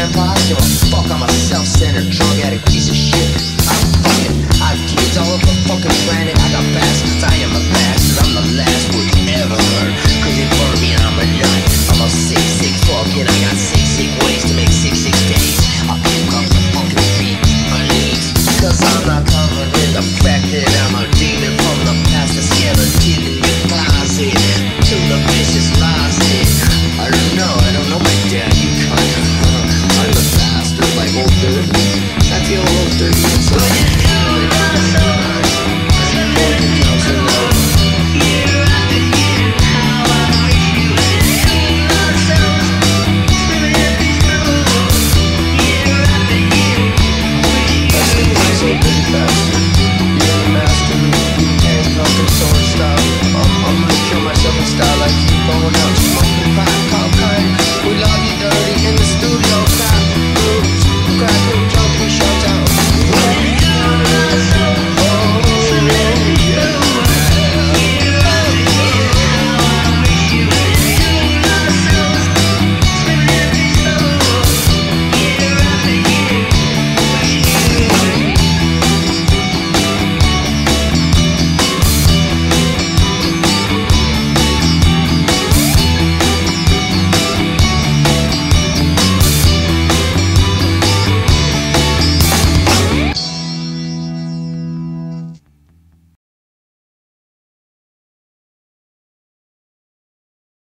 I give a Fuck, I'm a self-centered drug addict piece of shit. I'm fucking, I've kids all over the fucking planet. I got bastards, I am a bastard. I'm the last word ever heard. Cause they burned me and I'm a nut. I'm a sick, sick fuck, and I got sick, sick ways to make sick, sick days. I pick up the fucking beat, my needs. Cause I'm not covered in the fact that I'm a demon from the past that's scared a kid.